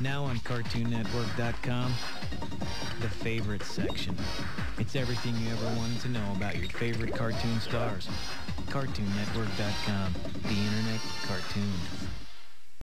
Now on CartoonNetwork.com, the favorite section. It's everything you ever wanted to know about your favorite cartoon stars. CartoonNetwork.com, the internet cartoon.